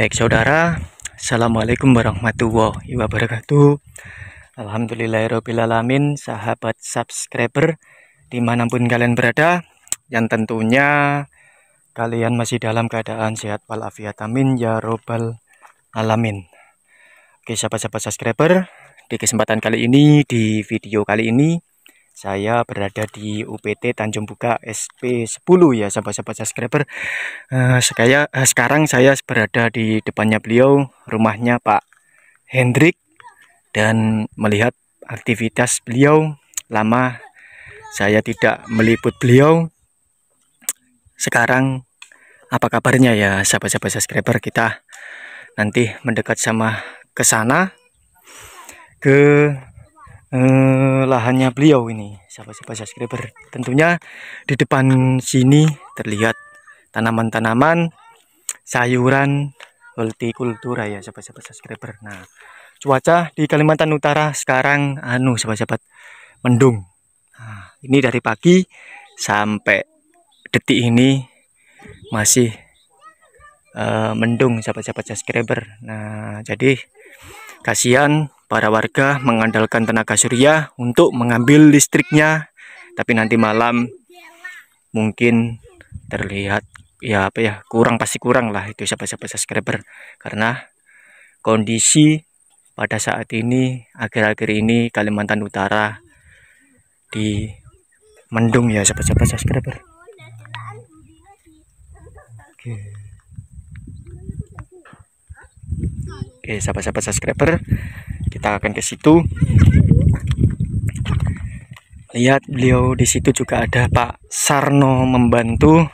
Baik saudara, Assalamualaikum warahmatullahi wabarakatuh. Alhamdulillahirrahmanirrahim Sahabat subscriber Di mana pun kalian berada Yang tentunya Kalian masih dalam keadaan sehat walafiat. Amin Ya robbal alamin. Oke sahabat-sahabat subscriber Di kesempatan kali ini Di video kali ini saya berada di UPT Tanjung Buka SP10 ya sahabat-sahabat subscriber. Uh, saya, uh, sekarang saya berada di depannya beliau rumahnya Pak Hendrik dan melihat aktivitas beliau lama saya tidak meliput beliau. Sekarang apa kabarnya ya sahabat-sahabat subscriber? Kita nanti mendekat sama ke sana ke eh, lahannya beliau ini sahabat-sahabat subscriber. Tentunya di depan sini terlihat tanaman-tanaman sayuran hortikultura ya sahabat-sahabat subscriber. Nah cuaca di Kalimantan Utara sekarang anu sahabat-sahabat mendung. Nah, ini dari pagi sampai detik ini masih uh, mendung sahabat-sahabat subscriber. Nah jadi kasihan para warga mengandalkan tenaga surya untuk mengambil listriknya. Tapi nanti malam mungkin terlihat ya apa ya kurang pasti kurang lah itu siapa-siapa subscriber. Karena kondisi pada saat ini akhir-akhir ini Kalimantan Utara di mendung ya siapa-siapa subscriber. Oke oke sahabat-sahabat subscriber kita akan ke situ. Lihat beliau di situ juga ada Pak Sarno membantu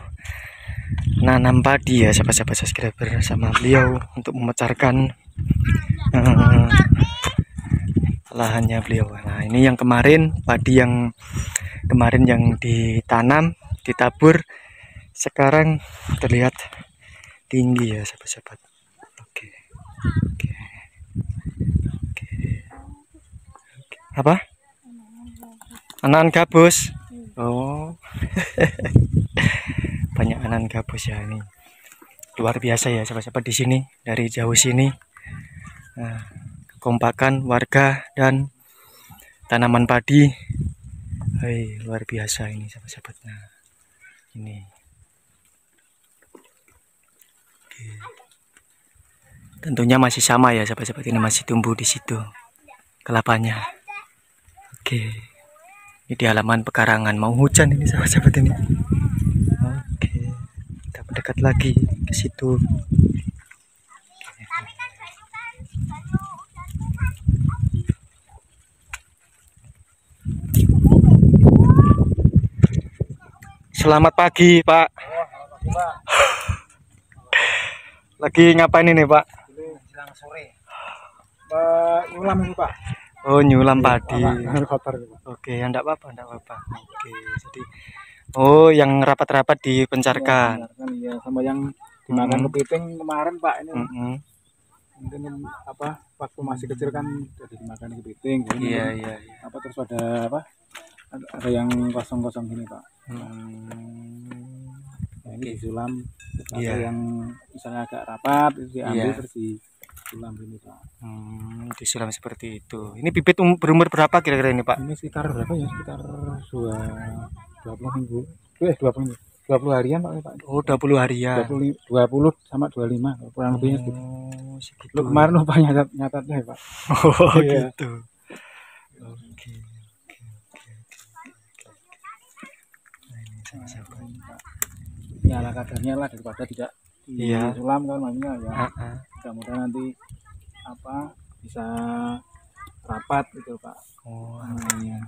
nanam padi ya sahabat-sahabat subscriber sama beliau untuk memecarkan uh, lahannya beliau. Nah ini yang kemarin padi yang kemarin yang ditanam ditabur sekarang terlihat tinggi ya sahabat-sahabat. Oke oke apa? Anan gabus. Oh. Banyak anan gabus ya ini. Luar biasa ya sahabat-sahabat di sini dari jauh sini. Nah, kompakan warga dan tanaman padi. Hai luar biasa ini sahabat-sahabat nah ini. Oke. tentunya masih sama ya sahabat-sahabat ini masih tumbuh di situ kelapanya Oke. Ini di halaman pekarangan mau hujan ini sahabat-sahabat ini. Oke. Kita mendekat lagi ke situ. Selamat pagi, Pak. Lagi ngapain ini, Pak? Silang sore. Ulam ini, Pak. Oh nyulam iya, padi. Kotor, Oke, ya enggak apa-apa, enggak apa-apa. Oke, jadi oh yang rapat-rapat dipencarkan. Iya, iya, sama yang dimakan hmm. kepiting kemarin Pak ini. Mm -hmm. Mungkin apa waktu masih kecil kan jadi dimakan kepiting. Iya, iya, iya. Apa terus ada apa? Ada yang kosong-kosong gini Pak. Hmm. Nah, ini disulam. Iya. yang misalnya agak rapat itu diambil terus di disiram ini pak. Hmm, disiram seperti itu. Ini bibit um, berumur berapa kira-kira ini pak? Ini sekitar berapa ya? Sekitar dua dua puluh minggu. Eh dua puluh dua puluh harian pak pak? Oh dua puluh harian. Dua puluh dua puluh sama dua lima kurang lebihnya segitu oh, segitu. Lu kemarin lupa nyatat nyatatnya ya pak. Oh iya. gitu. Oke oke oke nah, ini sama-sama ini ala kadarnya lah daripada tidak iya. sulam kan maksudnya ya. Uh -uh. mudah-mudahan nanti apa bisa rapat gitu pak. Oh iya.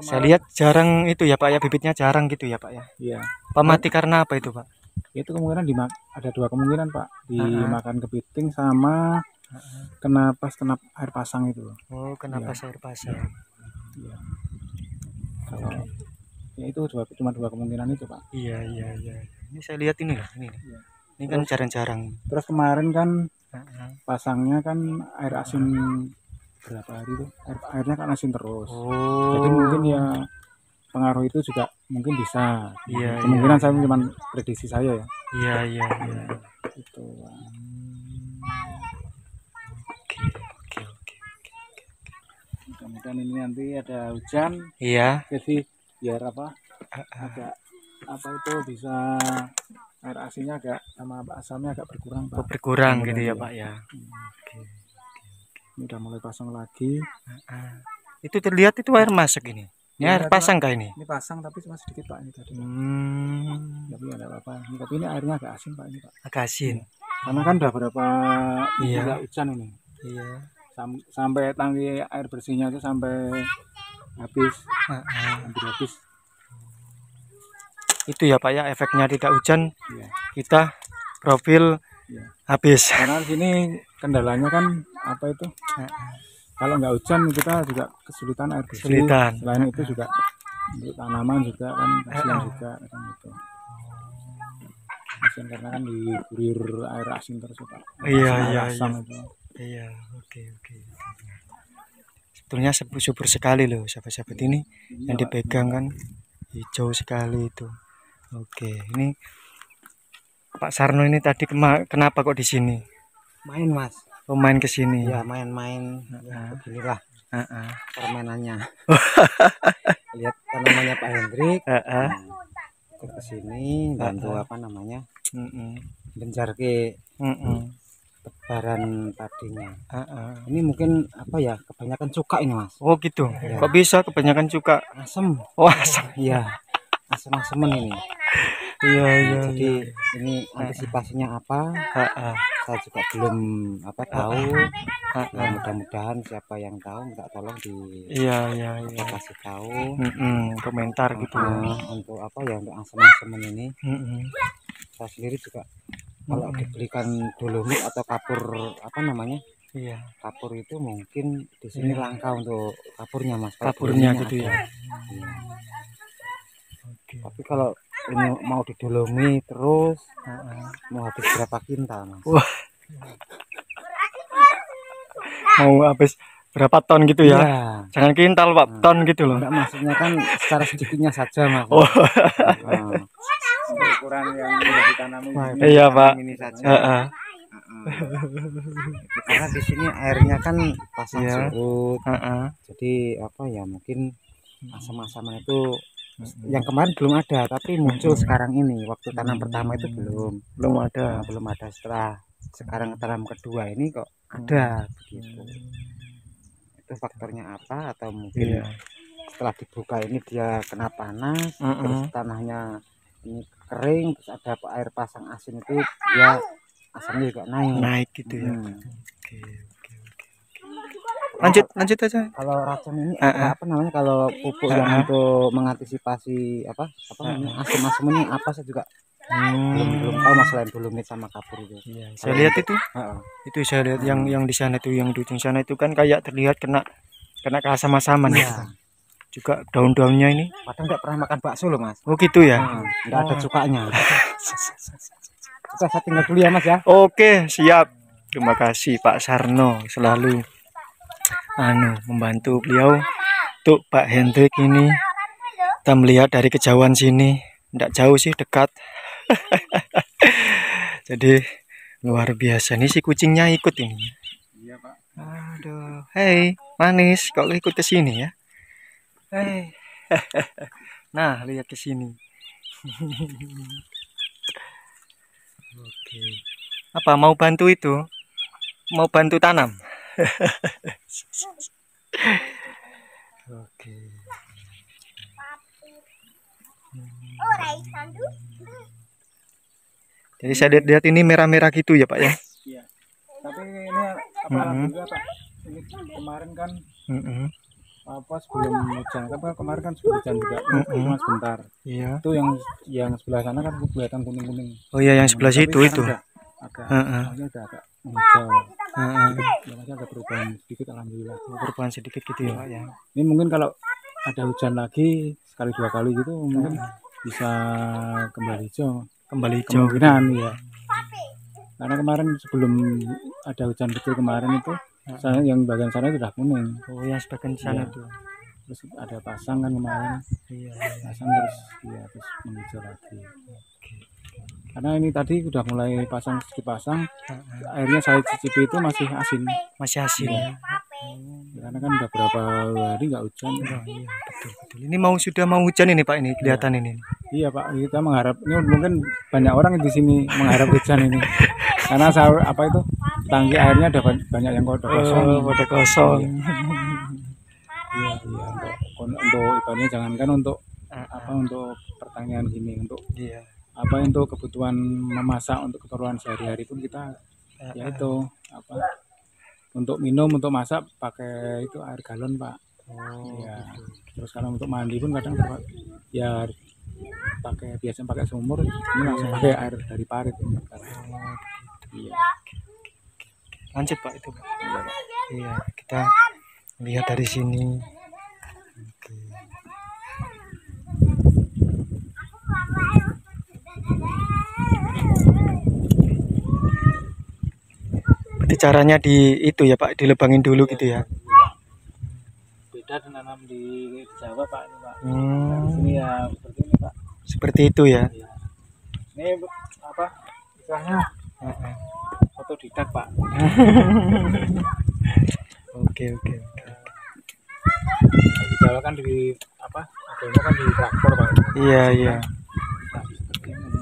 saya lihat jarang itu ya pak ya bibitnya jarang gitu ya pak ya. Iya. Pak mati karena apa itu pak? Itu kemungkinan dimak ada dua kemungkinan pak. Dimakan kepiting sama kena pas kena air pasang itu oh kena ya. pas air pasang. Iya. Kalau ya itu dua, cuma dua kemungkinan itu pak. Iya iya iya. Ini saya lihat ini lah ini. Iya. Ini kan jarang-jarang terus kemarin kan pasangnya kan air asin berapa hari tuh air airnya kan asin terus oh. jadi mungkin ya pengaruh itu juga mungkin bisa Iya, kemungkinan saya cuma prediksi saya ya Iya, iya, iya. itu Oke, oke, oke. mudah-mudahan ini nanti ada hujan Iya. jadi biar apa Ah, ah. agak apa itu bisa air asinnya agak sama asamnya agak berkurang pak berkurang Iya, gitu ya, iya. Pak ya. Oke. ini udah mulai pasang lagi Ah. Itu terlihat itu air masuk ini. Ini Iya, air pasang kah ini? ini pasang tapi cuma sedikit pak ini tadi Hmm, tapi ada apa-apa ini tapi ini airnya agak asin pak ini pak agak asin. karena kan udah berapa Iya. nggak hujan ini Iya. Sam- sampai tangki air bersihnya itu sampai habis Ah, ah. hampir habis Itu ya Pak ya efeknya tidak hujan Iya. kita profil Iya. habis. karena sini kendalanya kan apa itu Ah, kalau nggak hujan kita juga kesulitan air bersih Kesulitan. selain itu juga untuk tanaman juga kan kasihan juga kan itu kasihan karena kan diguyur air asin terus ya, Pak. Iya, iya, iya. itu. Iya, oke oke. Sebetulnya subur-subur sekali loh sahabat-sahabat ini yang Iya, Pak. dipegang kan hijau sekali itu. Oke, ini Pak Sarno ini tadi kenapa kok di sini? main mas Oh, main ke sini. ya main-main Ah. ya beginilah Ah, ah. permainannya lihat tanamannya Pak Hendrik Ah, ah. ikut ke sini bantu Ah, apa namanya Mm-mm. benjar ke Mm-mm. tebaran padinya Ah, ah. ini mungkin apa ya kebanyakan cuka ini mas Oh gitu. Iya. Kok bisa kebanyakan cuka? asem Oh asam. iya asem-asemen ini Iya iya. jadi ini antisipasinya apa saya juga belum apa tahu Ah, ya mudah-mudahan siapa yang tahu minta tolong di Iya iya iya. kasih tahu Mm-mm. Komentar gitu. Ah, untuk apa ya untuk asem-asemen ini Mm-mm. saya sendiri juga kalau dibelikan dolomit atau kapur apa namanya Iya. kapur itu mungkin di sini Iya. langka untuk kapurnya mas Kalau Kapurnya dolomitnya gitu ada. ya. Iya. Oke. tapi kalau ini mau didolomi terus Ah, ah. mau habis berapa kintal mas Wah. Mau habis berapa ton gitu ya? Iya. Jangan kintal pak, Hmm. ton gitu loh. Enggak, maksudnya kan secara sedikitnya saja mas Oh. Nah, ukuran yang sudah ditanami di sini. Iya pak. ini saja Ah, ah. karena di sini airnya kan pasang Iya. surut Ah, ah. jadi apa ya mungkin asam-asaman itu yang kemarin belum ada tapi muncul sekarang ini waktu tanam pertama itu belum Belum ada. Nah, belum ada setelah sekarang tanam kedua ini kok ada begitu itu faktornya apa atau mungkin Iya. setelah dibuka ini dia kena panas Mm-mm. terus tanahnya ini kering terus ada air pasang asin itu ya asamnya juga naik Naik gitu ya. Hmm. Oke. Lanjut, lanjut aja. kalau racun ini Ah, ah. apa namanya kalau pupuk Ah, yang ah. untuk mengantisipasi apa apa Ah, namanya asam-asam ini apa saya juga belum belum Hmm. tahu mas selain dolomit sama kapur itu Iya, saya lihat itu, Heeh. itu saya lihat yang yang di sana tuh, yang di ujung sana itu kan kayak terlihat kena kena keasam-asaman ya. Iya. Juga daun-daunnya ini. padahal nggak pernah makan bakso loh mas Oh gitu ya. Nggak ada Oh. cukanya Oke, saya tinggal dulu ya mas ya Oke, siap. Terima kasih Pak Sarno selalu anu membantu beliau untuk Pak Hendrik ini. Kita melihat dari kejauhan sini, tidak jauh sih, dekat. Jadi luar biasa nih si kucingnya ikut ini. Iya pak. Aduh, hei manis, kok ikut ke sini ya? Hei, nah lihat ke sini. Oke, apa mau bantu itu? Mau bantu tanam? Oke. Jadi saya lihat-lihat ini merah-merah gitu ya Pak ya? Iya. Tapi ini apa Mm-mm. alhamdulillah pak. Ini kemarin kan Mm-mm. apa sebelum hujan kan kemarin kan sebelum hujan juga Mm-mm. cuma sebentar. Iya. Itu yang yang sebelah sana kan kelihatan kuning kuning. Oh iya yang sebelah situ itu. Agak, Heeh. soalnya udah agak hijau. Heeh. Ya masih ada perubahan sedikit alhamdulillah. Perubahan sedikit gitu ya Pak ya. Ini mungkin kalau ada hujan lagi sekali dua kali gitu mungkin bisa kembali hijau. Kembali hijau. Kemungkinan ya. Karena kemarin sebelum ada hujan kecil kemarin itu saya yang bagian sana itu udah kuning. Oh yang sebagian sana Iya. tuh. terus ada pasang kan kemarin Iya. pasang terus ya terus menghijau lagi karena ini tadi udah mulai pasang dipasang airnya saya cicipi itu masih asin Masih asin. Iya. karena kan udah berapa hari nggak hujan Oh, iya, betul betul. Ini mau sudah mau hujan ini Pak ini kelihatan ini. iya pak kita mengharap ini mungkin banyak orang di sini mengharap hujan ini karena sahur apa itu tangki airnya ada ban- banyak yang udah kosong Oh, pada kosong. iya iya untuk untuk ibaratnya jangankan untuk Ah, apa untuk pertanian gini untuk Iya. Apa untuk kebutuhan memasak untuk keperluan sehari-hari pun kita Ah, ya itu apa untuk minum untuk masak pakai itu air galon pak Oh, ya terus kalau untuk mandi pun kadang ya pakai biasa pakai sumur ini langsung pakai air dari parit ini sekarang. iya lanjut Pak itu Pak. Iya, kita lihat dari sini. Oke. Caranya di itu ya Pak, dilebangin dulu gitu ya. beda dengan nanam di Jawa pak ini pak. Hmm, di sini ya seperti ini pak. Seperti itu ya. Iya. ini apa istilahnya? Otodidak pak. Oke, oke, di Jawa kan di apa adanya kan di traktor pak. Iya, iya. seperti ini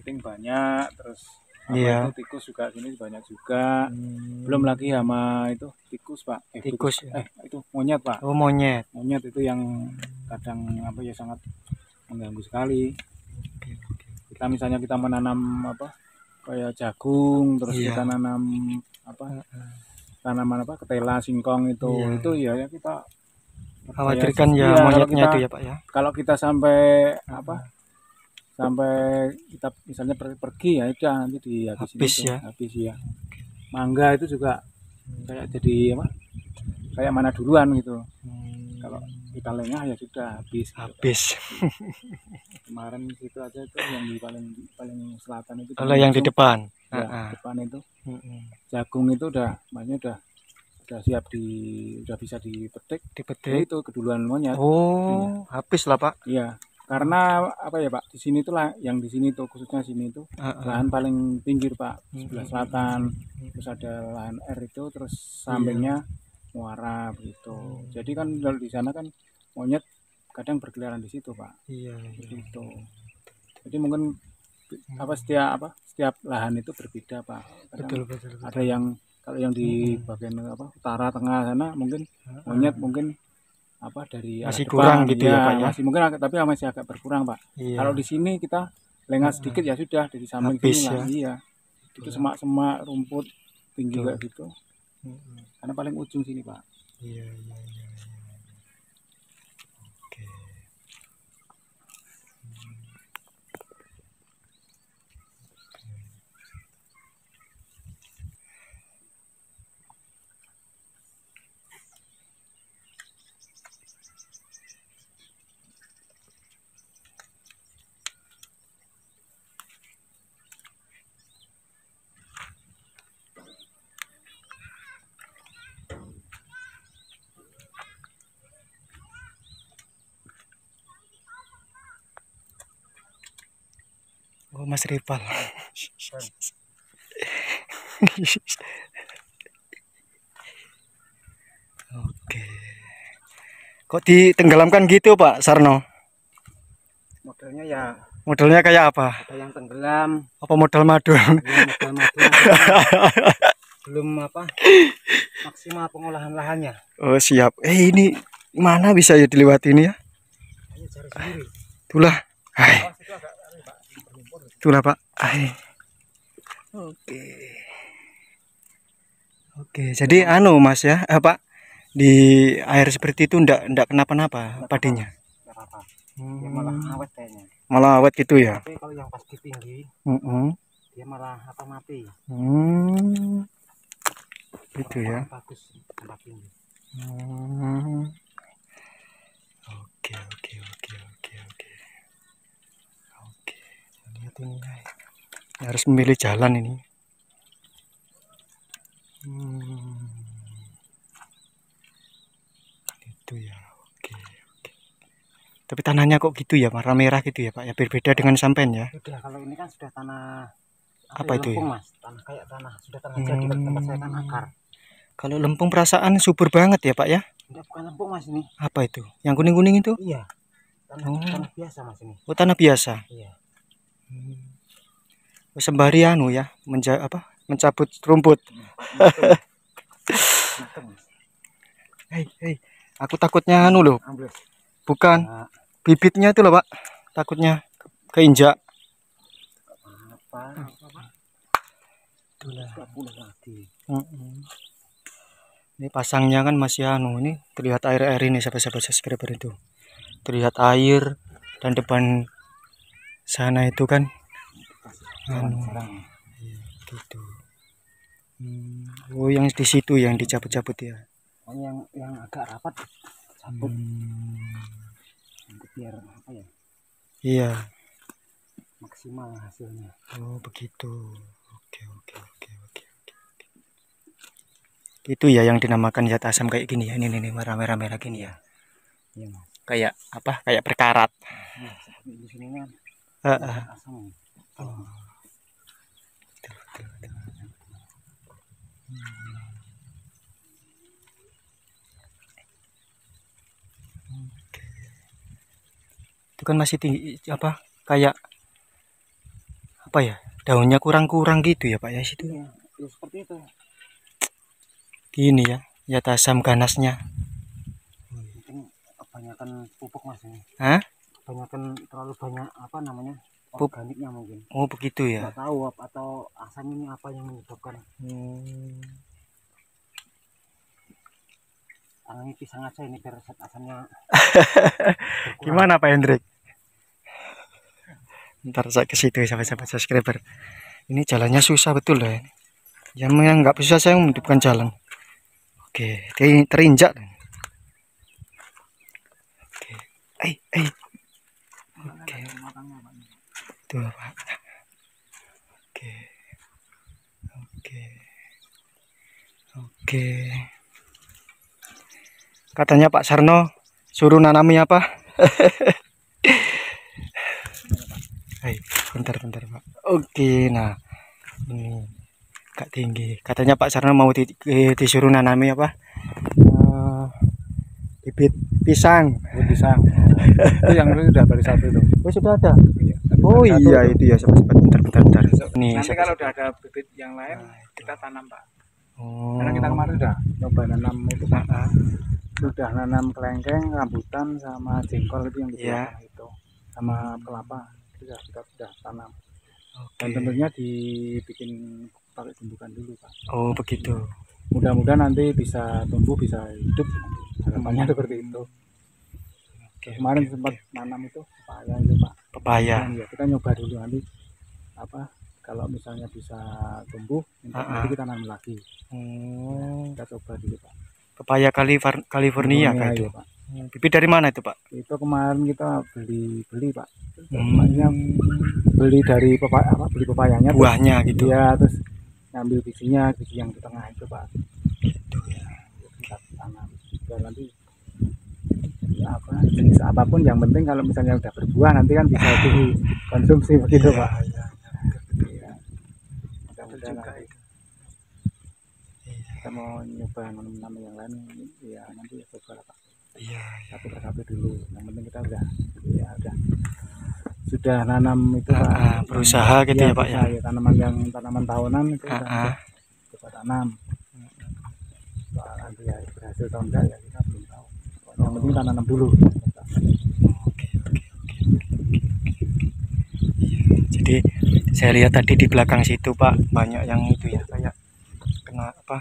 kepiting banyak terus Iya. itu, tikus juga sini banyak juga belum lagi hama itu tikus pak eh, Tikus, ya. eh itu monyet pak Oh, monyet. monyet itu yang kadang apa ya sangat mengganggu sekali kita misalnya kita menanam apa kayak jagung terus Iya. kita nanam apa tanaman apa ketela singkong itu Iya. itu ya, ya kita Khawatirkan Iya, ya kalau monyetnya kita- itu ya Pak ya. kalau kita sampai apa sampai kita misalnya per- pergi ya udah nanti dihabisin Habis itu, ya. habis ya mangga itu juga kayak jadi apa kayak mana duluan gitu kalau kita lengah ya sudah habis gitu. habis. kemarin situ aja itu yang di paling di paling selatan itu Kalau yang di depan. ya, Ah, ah. depan itu jagung itu udah makanya udah udah siap di udah bisa dipetik ya Dipetik. itu keduluan monyet Oh, habis lah Pak. iya karena apa ya pak? Di sini tuh lah yang di sini tuh khususnya sini tuh Ah, ah. lahan paling pinggir pak. Sebelah Hmm. selatan. Terus ada lahan R itu terus sampingnya muara begitu. Jadi kan kalau di sana kan monyet kadang berkeliaran di situ pak. Iya, gitu jadi mungkin apa setiap apa setiap lahan itu berbeda pak. Kadang betul betul. betul. ada yang kalau yang di bagian apa utara tengah sana mungkin monyet mungkin apa dari Masih depan, kurang gitu ya, Pak, ya? masih mungkin agak, tapi masih agak berkurang pak Iya. kalau di sini kita lengah sedikit ya sudah dari samping Habis ya. iya itu semak-semak rumput tinggi kayak gitu Mm-mm. karena paling ujung sini pak Iya, iya, iya. Mas Rival. Oke. Kok ditenggelamkan gitu, Pak Sarno? modelnya ya Modelnya kayak apa? ada yang tenggelam Apa modal madun? belum modal madu belum apa maksimal pengolahan lahannya Oh, siap. Eh, ini mana bisa ya dilewati ini ya? hanya cari sendiri Itulah. Hai. awas itu agak anu, Pak, berlumpur. Itulah, Pak. Hai. Oke. Oke, jadi anu Mas ya, apa? Di air seperti itu ndak ndak kenapa-napa padinya. Apa-apa dia malah Hmm, awet kayaknya malah awet gitu ya. tapi kalau yang pas di tinggi Mm-mm. dia malah apa mati Hmm. Gitu ya. Bagus tempat tinggi Hmm. Oke, oke, oke, oke, tinggal ya, harus memilih jalan ini. Hmm. itu ya oke oke. Tapi tanahnya kok gitu ya warna merah gitu ya pak? Ya berbeda dengan sampen ya? Sudah kalau ini kan sudah tanah apa itu ya? lempung, ya? mas? Tanah kayak tanah sudah tanah hmm. jadi tempat saya kan akar. Kalau lempung perasaan subur banget ya pak ya? Enggak, bukan lempung mas ini. Apa itu? Yang kuning kuning itu? Iya. Tanah, oh. tanah biasa mas ini. Oh tanah biasa? Iya. Oh, Sembari anu ya, menja apa? Mencabut rumput. Hei, hei. Aku takutnya anu loh, bukan Nah, bibitnya itu loh, Pak. Takutnya keinjak. apa? Itulah. Ini pasangnya kan masih anu ini terlihat air-air ini sahabat-sahabat subscriber itu. Terlihat air dan depan sana itu kan anu Jarang. gitu. Hmm. Oh yang di situ yang dicabut-cabut ya. Oh, yang yang agak rapat cabut Hmm. biar apa ya Iya. maksimal hasilnya. Oh begitu. Oke oke oke oke oke. Itu ya yang dinamakan zat asam kayak gini ya. Ini nih nih, merah-merah merah gini ya. Iya mas. Kayak apa? Kayak perkarat. Iya, seperti di sini kan Heeh. Itu kan masih tinggi apa? Kayak apa ya? Daunnya kurang-kurang gitu ya, Pak ya situ. Iya, ya seperti itu. Gini ya, ya asam ganasnya. Kebanyakan pupuk mas ini. Hah? Kebanyakan terlalu banyak apa namanya organiknya mungkin. Oh, begitu ya. Nggak tahu apa atau asam ini apa yang menyebabkan. Hmm. Ini pisang aja ini biar zat asamnya. Gimana Pak Hendrik? Ntar saya ke situ sahabat-sahabat subscriber. Ini jalannya susah betul lah ini. Yang nggak bisa saya menghidupkan jalan. Oke, ter- terinjak. Oke, eh, eh. Tuh Pak. Oke, oke, oke. Katanya Pak Sarno suruh nanami apa? Hai, bentar bentar Pak. Oke, nah ini agak tinggi. Katanya Pak Sarno mau di, di- disuruh nanami apa? Eh, bibit pisang. Itu pisang. itu yang itu sudah baru satu itu. Oh sudah ada. Iya. Oh satu iya itu. ya sobat bentar bentar bentar. Nih Nanti kalau sobat. udah ada bibit yang lain Nah, kita tanam pak. Oh. Karena kita kemarin sudah coba nanam itu pak. Ah, ah. Sudah nanam kelengkeng, rambutan sama jengkol itu yang di Iya. belakang itu, sama kelapa itu sudah kita sudah tanam. Dan Oke. tentunya dibikin pakai tumbukan dulu pak. Oh begitu. Mudah-mudahan nanti bisa tumbuh bisa hidup. nanti. Harapannya seperti itu. Oke, Kemarin sempat nanam itu pepaya itu pak. Pepaya. Ya, kita nyoba dulu nanti apa kalau misalnya bisa tumbuh nanti ah. kita nanam lagi Oh, kita coba dulu pak pepaya Califor- California California, itu. iya, pak Hmm, Bibit dari mana itu Pak? itu kemarin kita beli beli pak Hmm, Maksudnya beli dari pepaya apa beli pepayanya terus- buahnya gitu. iya terus ngambil bijinya biji yang di tengah itu pak Gitu ya. kita tanam dan nanti. Ya apa jenis apa pun yang penting kalau misalnya udah berbuah nanti kan bisa dikonsumsi begitu Iya, pak. iya, Iya. nanti. Iya, kita mau nyoba nanam yang lain ya nanti coba lah pak. Iya. satu persatu dulu. Yang penting kita udah ya udah. Sudah nanam itu Ah, ah, berusaha gitu ya, Pak, ya? berusaha, tanaman yang tanaman tahunan itu udah ah. coba tanam. Soal nanti ya berhasil atau enggak ya yang penting kita nanam dulu Jadi saya lihat tadi di belakang situ Pak banyak yang itu ya kayak kena apa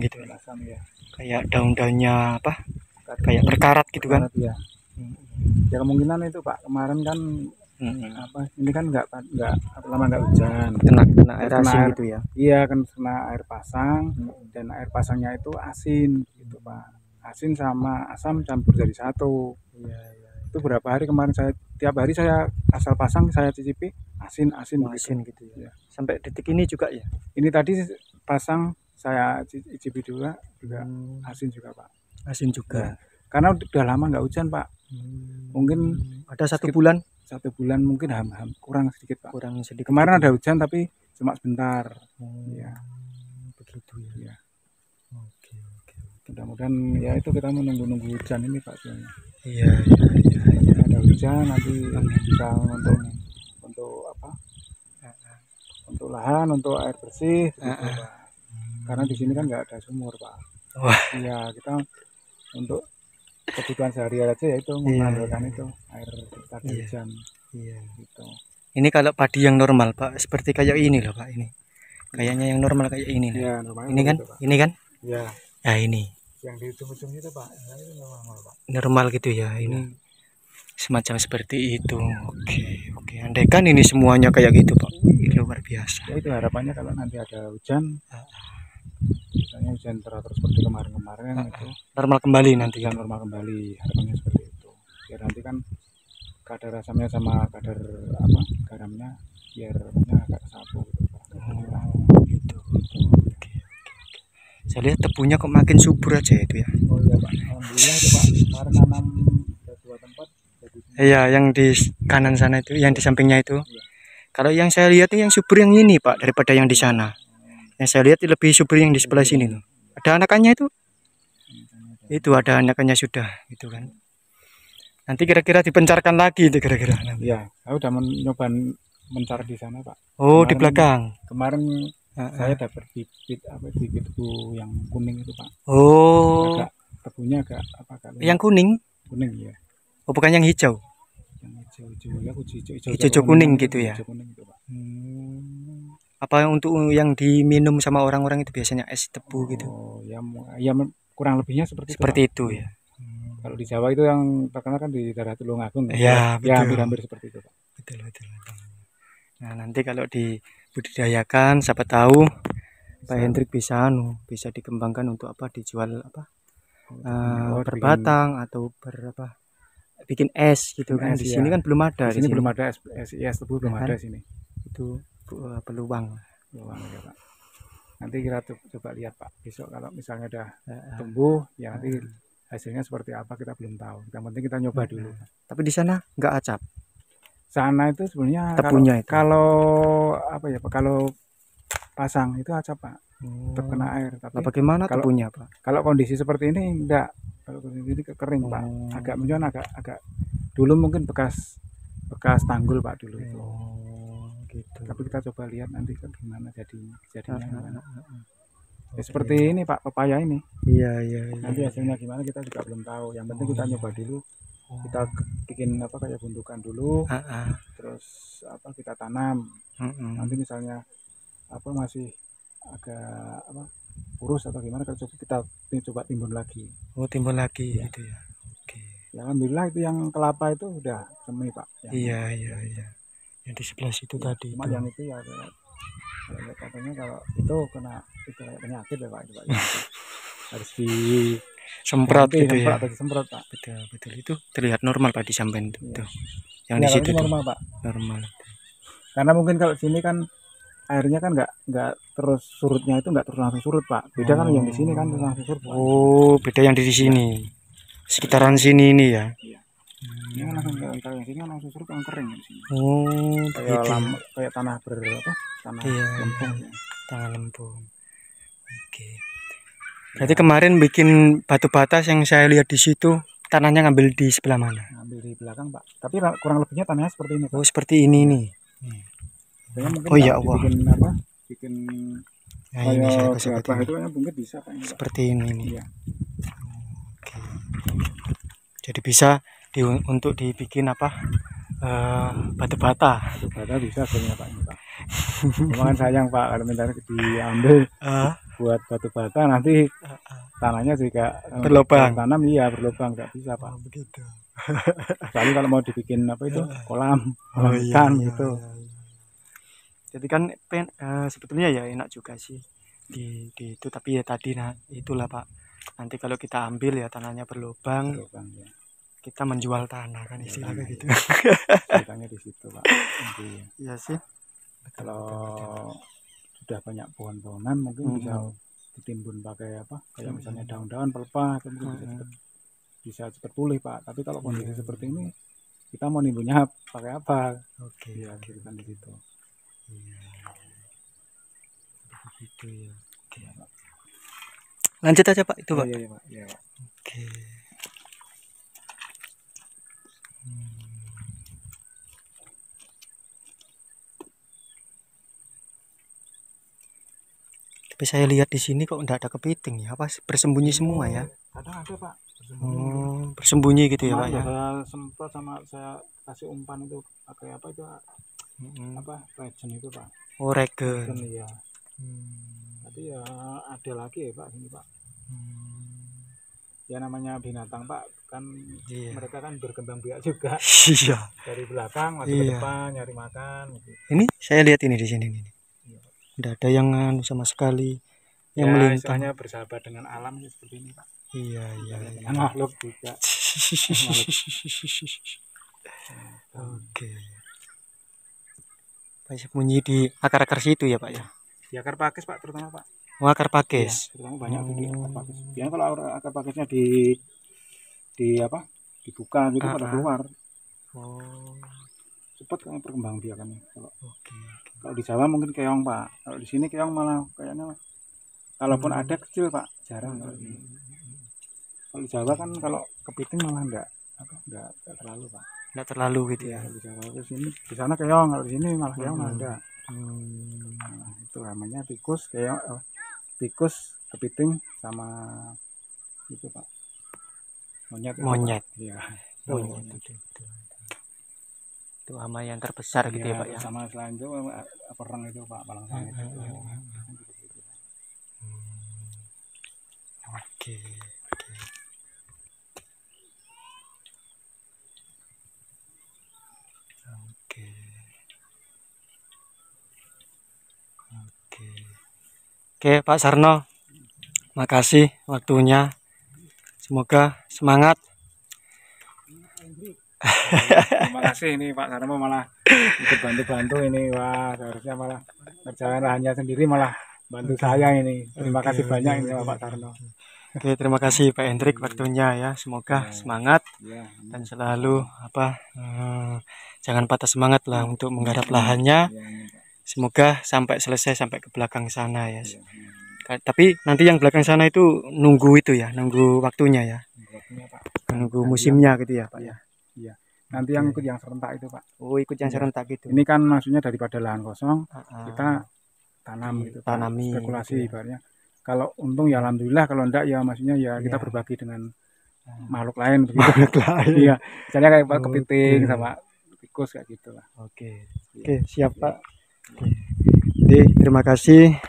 gitu ya. Asam ya kayak daun-daunnya apa kayak berkarat gitu kan ya. ya kemungkinan itu pak kemarin kan Mm-mm. apa ini kan enggak enggak lama enggak hujan kena kena air Kena asin air. gitu ya Iya kan kena air pasang dan air pasangnya itu asin gitu pak. Asin sama asam campur jadi satu. iya iya Itu berapa hari kemarin saya tiap hari saya asal pasang saya cicipi asin asin begitu. asin gitu ya Iya. sampai detik ini juga ya Ini tadi pasang saya ci- cicipi juga juga Hmm, asin juga pak. asin juga karena udah lama nggak hujan pak Mungkin ada satu skip- bulan satu bulan mungkin ham, ham- kurang sedikit pak kurang sedikit. kemarin ada hujan tapi cuma sebentar Oh, ya begitu ya. Iya. Mudah-mudahan ya itu kita menunggu nunggu hujan ini pak. Iya, iya, iya. iya. ada hujan nanti bisa untuk untuk apa untuk lahan untuk air bersih begitu, Ah, ah. Pak. karena di sini kan nggak ada sumur pak Wah. iya kita untuk kebutuhan sehari-hari aja ya itu Iya, mengandalkan iya. itu air tadi Iya. hujan Iya. gitu Ini kalau padi yang normal, Pak, seperti kayak ini loh, Pak, ini. Kayaknya yang normal kayak ini nih. ya normalnya Ini kan? pak Ini kan? ya Ya, ini. Yang di ujung-ujung itu pak itu normal pak Normal gitu ya. Ini semacam seperti itu. Oke, oke. Andaikan ini semuanya kayak gitu, Pak. Luar biasa. ya itu harapannya kalau nanti ada hujan Ah. misalnya hujan teratur seperti kemarin-kemarin Ah, itu Normal kembali nanti kan. normal kembali harapannya seperti itu biar nanti kan kadar asamnya sama kadar apa garamnya biar agak sapu gitu Pak. Oh, gitu. Saya lihat tebunya kok makin subur aja itu ya. oh iya pak alhamdulillah itu pak nanam ada dua tempat jadi Iya, yang di kanan sana itu, yang di sampingnya itu. Kalau yang saya lihat yang subur yang ini, Pak, daripada yang di sana. Yang saya lihat lebih subur yang di sebelah sini loh. Ada anakannya itu? Itu ada anakannya sudah, gitu kan. Nanti kira-kira dipencarkan lagi itu kira-kira. ya saya udah men- nyoba mencari di sana pak Oh, di Kemarin- belakang. kemarin Ah. saya dapat bibit apa bibit tebu yang kuning itu pak Oh, agak tebunya agak apa agak yang kuning. kuning ya Oh, bukan yang hijau. yang hijau-hijau ya hijau hijau Hijau-hijau kuning gitu ya? hijau kuning itu pak Hmm. Apa untuk yang diminum sama orang-orang itu biasanya es tebu gitu. oh ya mu- ya men- kurang lebihnya seperti, Seperti itu, itu ya. kalau di Jawa itu yang terkenal kan di daerah Tulungagung kan? Iya, ya betul. hampir-hampir seperti itu pak betul betul betul. nah nanti kalau dibudidayakan siapa tahu Pak. Hendrik bisa anu bisa dikembangkan untuk apa dijual apa Oh, per bikin- atau per apa bikin es gitu Bikin kan. es, di ya. sini kan belum ada di sini belum ada es, es, es tebu belum Ya kan? ada di sini. Itu eh, peluang. Belum ada, pak. Nanti kita co- coba lihat pak. Besok kalau misalnya udah Eh, tumbuh ya nanti hasilnya seperti apa kita belum tahu. Yang penting kita nyoba dulu tapi di sana nggak acap sana itu sebenarnya kalau, itu. kalau apa ya pak? Kalau pasang itu aja pak. Terkena air tapi Nah, bagaimana kalau- pak? kalau kondisi seperti ini enggak. Kalau kondisi ini kering pak. Oh. agak mungkin agak agak. Dulu mungkin bekas bekas tanggul pak dulu itu. Oh gitu. Tapi kita coba lihat nanti kan gimana jadi jadinya Ah, gimana. ah, ah, ah. Ya, seperti ini pak pepaya ini. Iya iya iya. Nanti hasilnya gimana kita juga belum tahu. Yang penting kita nyoba dulu kita ke- bikin apa kayak bentukan dulu Ah, ah. terus apa kita tanam Mm-mm. nanti misalnya apa masih agak apa kurus atau gimana kalau coba kita coba timbun lagi oh timbul lagi Iya. gitu ya oke ya alhamdulillah itu yang kelapa itu udah semi pak yang, Iya iya iya. Yang di sebelah situ ya, tadi cuma itu. yang itu ya kayak- katanya kalau itu kena itu kayak penyakit ya pak itu, Pak. Harus di Semprot gitu semprot ya. atau disemprot pak Betul betul itu terlihat normal Pak di samping itu. Iya. tuh. Yang Ya, di situ itu tuh, normal pak normal. karena mungkin kalau sini kan airnya kan nggak nggak terus surutnya itu nggak terus langsung surut pak beda kan yang di sini kan terus langsung surut Pak. Oh beda yang di sini. Sekitaran sini ini ya. ini kan langsung kalau kalau yang sini kan langsung surut yang kering di sini Oh kayak lam, kayak tanah ber apa tanah Iya, lempung iya. ya. Tangan lempung. Oke. Berarti kemarin bikin batu batas yang saya lihat di situ tanahnya ngambil di sebelah mana? ngambil di belakang pak tapi ra- kurang lebihnya tanahnya seperti ini pak Oh seperti ini nih. Mungkin Oh, iya, Allah. bikin apa bikin Nah ini saya gerabah itu mungkin bisa pak ini, Pak. Seperti ini nih. iya Oke. Jadi bisa di, untuk dibikin apa? eh, batu bata. batu bata bisa sebenarnya pak ini pak cuma kan sayang pak kalau minta diambil Ah, buat batu bata nanti tanahnya juga eh, Berlubang. tanam iya berlubang nggak bisa pak begitu. kecuali kalau mau dibikin apa itu kolam Oh, kolam iya, ikan iya, gitu iya, iya. Jadi kan pen, eh, sebetulnya ya enak juga sih di, di itu tapi ya tadi nah itulah Pak. Nanti kalau kita ambil ya tanahnya berlubang, berlubang ya kita menjual tanah kan istilahnya tanah, gitu. ceritanya di situ pak Nanti Iya sih. kalau sudah banyak pohon-pohonan mungkin Hmm. bisa ditimbun pakai apa kayak misalnya daun-daun pelepah itu mungkin bisa Hmm. cepet bisa cepat pulih pak tapi kalau kondisi seperti ini kita mau nimbunnya pakai apa Oke. ya gitu kan di situ Begitu ya. Oke. Lanjut aja Pak itu Oh, Pak. iya, iya, pak iya, Pak. Oke. Hmm. Tapi saya lihat di sini kok enggak ada kepiting ya, apa bersembunyi semua ya? kadang ada pak Oh, bersembunyi gitu ya Pak ya? saya sempat sama saya kasih umpan itu pakai apa itu? Mm-mm. apa legend itu pak Oh, regen. legend iya Hmm. tapi ya ada lagi ya pak sini pak Hmm. ya namanya binatang pak kan Iya. mereka kan berkembang biak juga Iya. dari belakang masuk ke Iya. depan nyari makan gitu. Ini saya lihat ini di sini nih. Tidak ada yang anu sama sekali yang ya, melintang. bersahabat dengan alam seperti ini pak Iya, iya, iya. makhluk juga Oke. Pak sembunyi di akar-akar situ ya Pak ya? di akar pakis pak terutama pak Oh, akar pakis. terutama banyak tuh di akar Oh. pakis biasanya kalau akar- akar pakisnya di di apa dibuka gitu Ah, pada ah. keluar Oh, cepat kan perkembang biakannya kalau oke. Kalau di Jawa mungkin keong pak kalau di sini keong malah kayaknya kalaupun Hmm. ada kecil pak jarang kalau di kalau di Jawa kan kalau kepiting malah enggak apa enggak, enggak terlalu pak Nggak terlalu gitu ya. di Jawa di sini di sana keong kalau di sini malah keong Hmm. ada Hmm. nah, itu namanya tikus keong eh, tikus kepiting sama itu pak monyet itu, Pak. Monyet. iya Monyet itu. hama yang terbesar gitu ya Pak ya. sama selain itu eh, pereng itu pak palang sangit Hmm, itu hmm, hmm, Oke. oke. Oke. Oke. Oke, Pak Sarno. Makasih waktunya. Semoga semangat. Terima kasih ini Pak Sarmo malah ikut bantu-bantu ini wah seharusnya malah kerjaan lahannya sendiri malah bantu saya ini. Terima kasih oke, banyak ini oke. sama Pak Sarno. Oke, terima kasih Pak Hendrik waktunya ya. Semoga Ya. semangat Ya, dan selalu apa eh, jangan patah semangat lah untuk menggarap lahannya. ya, ini, Pak. Semoga sampai selesai sampai ke belakang sana ya. Ya, Tapi nanti yang belakang sana itu nunggu itu ya, nunggu waktunya ya, ini nunggu musimnya gitu ya Pak ya. Nanti yang ikut yang serentak itu Pak. Oh ikut yang Iya. serentak gitu. Ini kan maksudnya daripada lahan kosong ah. kita tanam gitu. Pak. Tanami Spekulasi gitu ya. ibaratnya. Kalau untung ya alhamdulillah kalau enggak ya maksudnya ya kita Iya. berbagi dengan makhluk lain begitu. Makhluk lain. Iya, misalnya kayak Pak Oke. kepiting sama tikus kayak gitu lah. Oke, oke siap Pak. Oke. Jadi terima kasih.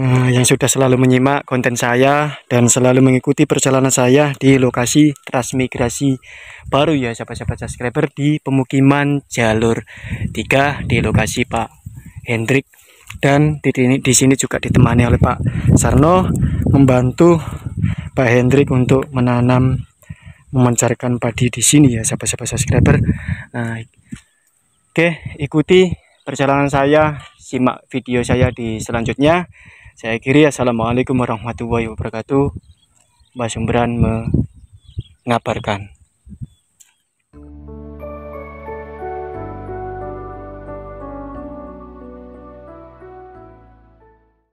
Eh, yang sudah selalu menyimak konten saya dan selalu mengikuti perjalanan saya di lokasi transmigrasi baru ya sahabat-sahabat subscriber di pemukiman jalur 3 di lokasi Pak Hendrik. Dan di sini di sini juga ditemani oleh Pak Sarno membantu Pak Hendrik untuk menanam memancarkan padi di sini ya sahabat-sahabat subscriber. Nah, Oke, ikuti perjalanan saya, simak video saya di selanjutnya. Saya kiri, Assalamualaikum warahmatullahi wabarakatuh. Mbak Sumberan mengabarkan.